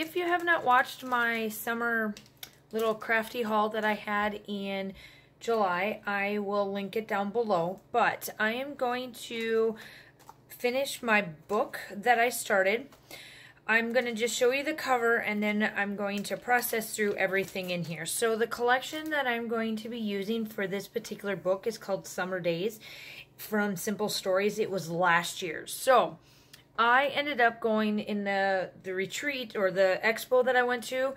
if you have not watched my summer little crafty haul that I had in July, I will link it down below. But I am going to finish my book that I started. I'm going to just show you the cover and then I'm going to process through everything in here. So the collection that I'm going to be using for this particular book is called Summer Days from Simple Stories. It was last year's. So I ended up going in the, the retreat or the expo that I went to.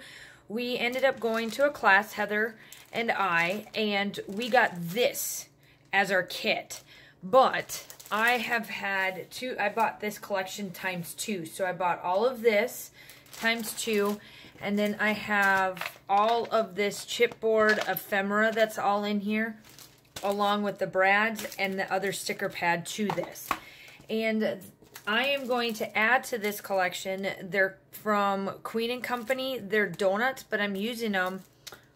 We ended up going to a class, Heather and I, and we got this as our kit. But I have had two, I bought this collection times two. So I bought all of this times two. And then I have all of this chipboard ephemera that's all in here, along with the brads and the other sticker pad to this. And I am going to add to this collection, they're from Queen and Company, they're donuts, but I'm using them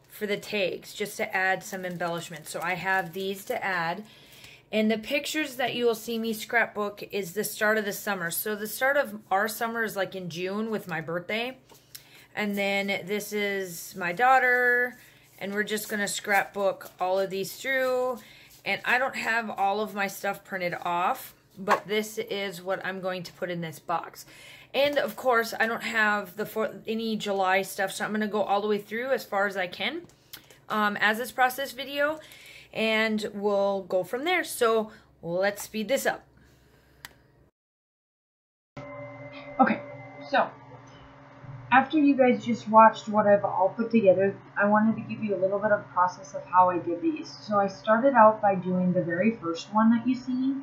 for the tags, just to add some embellishment. So I have these to add. And the pictures that you will see me scrapbook is the start of the summer. So the start of our summer is like in June with my birthday. And then this is my daughter. And we're just going to scrapbook all of these through. And I don't have all of my stuff printed off. But this is what I'm going to put in this box. And of course, I don't have the for any July stuff. So I'm going to go all the way through as far as I can um, as this process video and we'll go from there. So let's speed this up. Okay, so after you guys just watched what I've all put together, I wanted to give you a little bit of process of how I did these. So I started out by doing the very first one that you see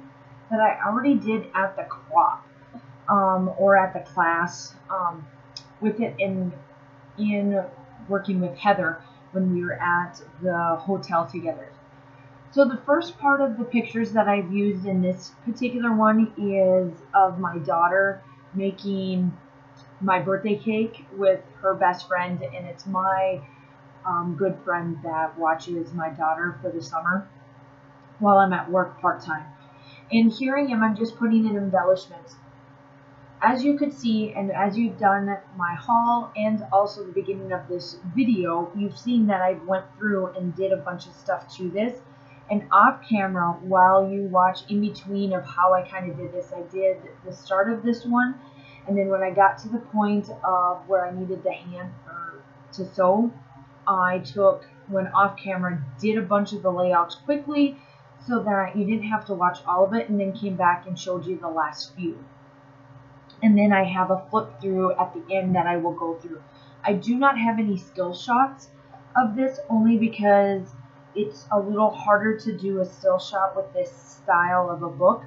that I already did at the crop um, or at the class um, with it in in working with Heather when we were at the hotel together. So the first part of the pictures that I've used in this particular one is of my daughter making my birthday cake with her best friend, and it's my um, good friend that watches my daughter for the summer while I'm at work part-time. And here I am, I'm just putting in embellishments. As you could see, and as you've done my haul and also the beginning of this video, you've seen that I went through and did a bunch of stuff to this and off camera while you watch in between of how I kind of did this. I did the start of this one and then when I got to the point of where I needed the hand to sew, I took when off camera did a bunch of the layouts quickly so that you didn't have to watch all of it and then came back and showed you the last few. And then I have a flip through at the end that I will go through. I do not have any still shots of this only because it's a little harder to do a still shot with this style of a book.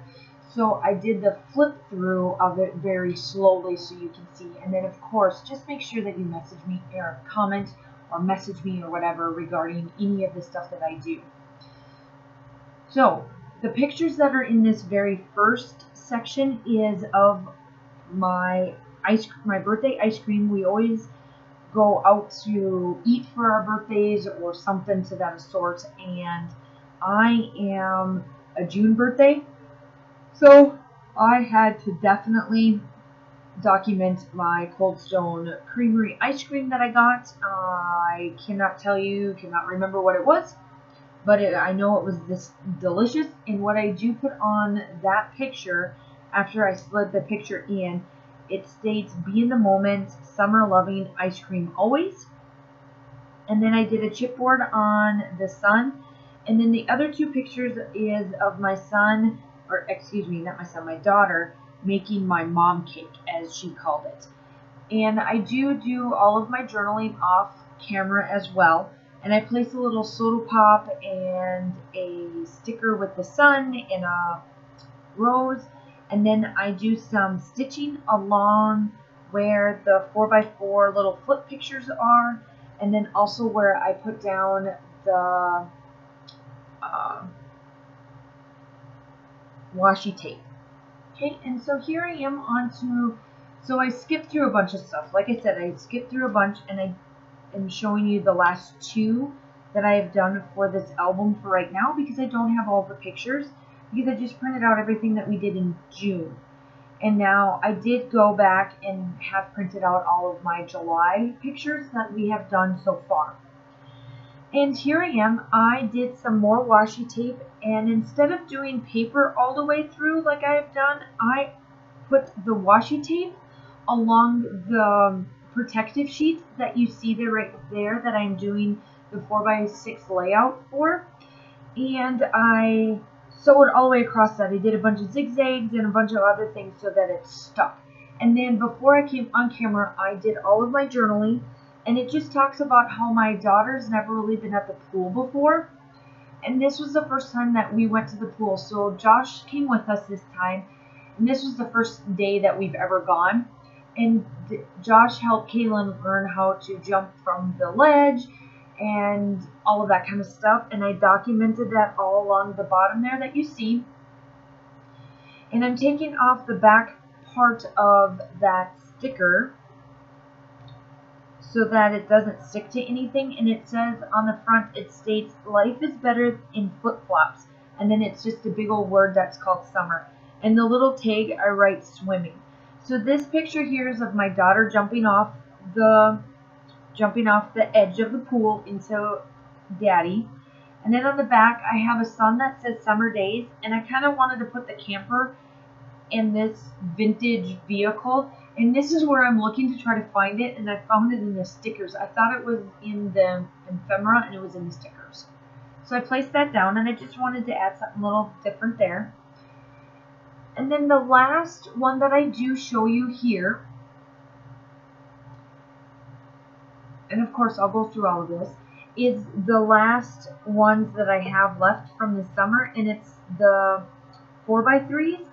So I did the flip through of it very slowly so you can see. And then of course, just make sure that you message me or comment or message me or whatever regarding any of the stuff that I do. So the pictures that are in this very first section is of my ice my birthday ice cream. We always go out to eat for our birthdays or something to that sort. And I am a June birthday, so I had to definitely document my Cold Stone Creamery ice cream that I got. I cannot tell you, cannot remember what it was, but it, I know it was this delicious. And what I do put on that picture after I slid the picture in it states, be in the moment, summer loving, ice cream always. And then I did a chipboard on the sun. And then the other two pictures is of my son, or excuse me, not my son, my daughter, making my mom cake, as she called it. And I do do all of my journaling off camera as well. And I place a little soda pop and a sticker with the sun and a rose and then I do some stitching along where the 4x4 little flip pictures are and then also where I put down the uh, washi tape. Okay, and so here I am onto, so I skipped through a bunch of stuff. Like I said, I skipped through a bunch and I am showing you the last two that I have done for this album for right now because I don't have all the pictures because I just printed out everything that we did in June. And now I did go back and have printed out all of my July pictures that we have done so far. And here I am. I did some more washi tape and instead of doing paper all the way through like I have done, I put the washi tape along the protective sheets that you see there right there that I'm doing the 4x6 layout for. And I sewed all the way across that. I did a bunch of zigzags and a bunch of other things so that it stuck. And then before I came on camera, I did all of my journaling. And it just talks about how my daughter's never really been at the pool before. And this was the first time that we went to the pool. So Josh came with us this time. And this was the first day that we've ever gone. And Josh helped Kaylin learn how to jump from the ledge and all of that kind of stuff. And I documented that all along the bottom there that you see. And I'm taking off the back part of that sticker so that it doesn't stick to anything. And it says on the front, it states, life is better in flip-flops. And then it's just a big old word that's called summer. And the little tag, I write swimming. So this picture here is of my daughter jumping off the jumping off the edge of the pool into daddy. And then on the back, I have a sun that says summer days. And I kind of wanted to put the camper in this vintage vehicle. And this is where I'm looking to try to find it. And I found it in the stickers. I thought it was in the ephemera and it was in the stickers. So I placed that down and I just wanted to add something a little different there. And then the last one that I do show you here and of course I'll go through all of this, is the last ones that I have left from the summer, and it's the 4x3s,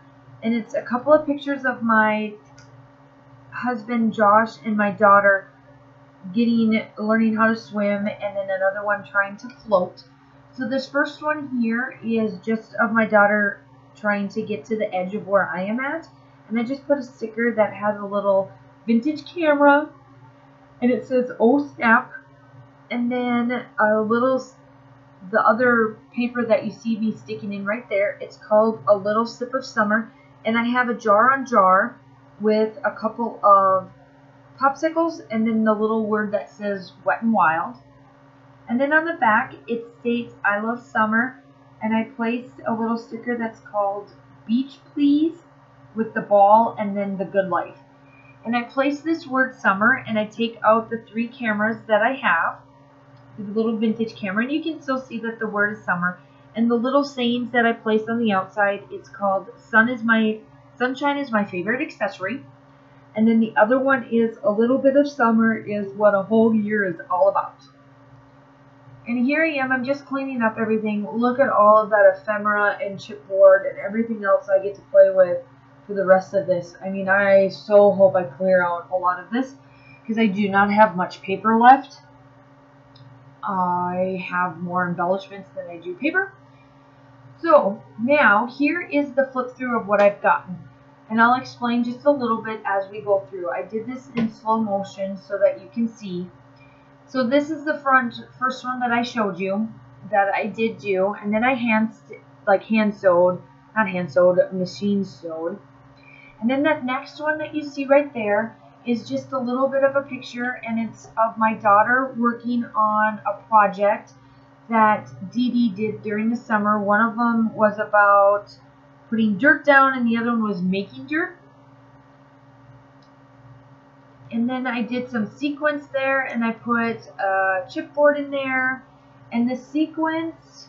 and it's a couple of pictures of my husband Josh and my daughter getting learning how to swim, and then another one trying to float. So this first one here is just of my daughter trying to get to the edge of where I am at, and I just put a sticker that has a little vintage camera and it says oh snap. And then a little the other paper that you see me sticking in right there it's called a little sip of summer. And I have a jar on jar with a couple of popsicles and then the little word that says wet and wild. And then on the back it states I love summer and I placed a little sticker that's called beach please with the ball and then the good life and I place this word summer and I take out the three cameras that I have, the little vintage camera, and you can still see that the word is summer. And the little sayings that I place on the outside, it's called sun is my sunshine is my favorite accessory. And then the other one is a little bit of summer is what a whole year is all about. And here I am, I'm just cleaning up everything. Look at all of that ephemera and chipboard and everything else I get to play with for the rest of this. I mean, I so hope I clear out a lot of this because I do not have much paper left. I have more embellishments than I do paper. So now here is the flip through of what I've gotten. And I'll explain just a little bit as we go through. I did this in slow motion so that you can see. So this is the front first one that I showed you that I did do. And then I hand, like hand sewed, not hand sewed, machine sewed. And then that next one that you see right there is just a little bit of a picture and it's of my daughter working on a project that Dee Dee did during the summer. One of them was about putting dirt down and the other one was making dirt. And then I did some sequence there and I put a chipboard in there. And the sequence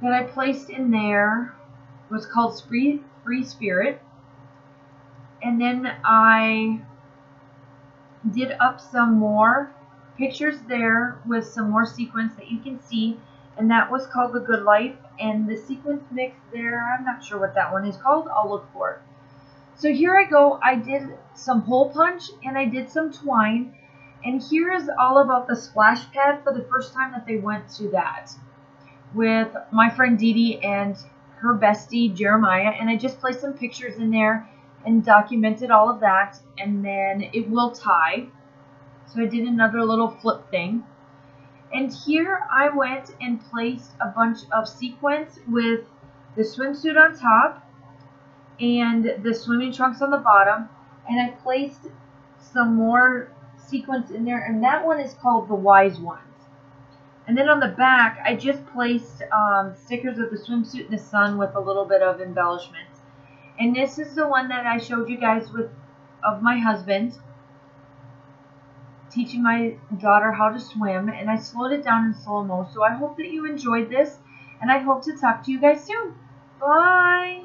that I placed in there was called Free, Free Spirit. And then I did up some more pictures there with some more sequence that you can see. And that was called The Good Life. And the sequence mix there I'm not sure what that one is called. I'll look for it so here I go I did some hole punch and I did some twine. And here is all about the splash pad for the first time that they went to that with my friend Dee Dee and her bestie Jeremiah. And I just placed some pictures in there and documented all of that. And then it will tie. So I did another little flip thing. And here I went and placed a bunch of sequins with the swimsuit on top and the swimming trunks on the bottom. And I placed some more sequins in there, and that one is called the Wise Ones. And then on the back, I just placed um, stickers of the swimsuit in the sun with a little bit of embellishments. And this is the one that I showed you guys with of my husband teaching my daughter how to swim, and I slowed it down in slow mo. So I hope that you enjoyed this, and I hope to talk to you guys soon. Bye.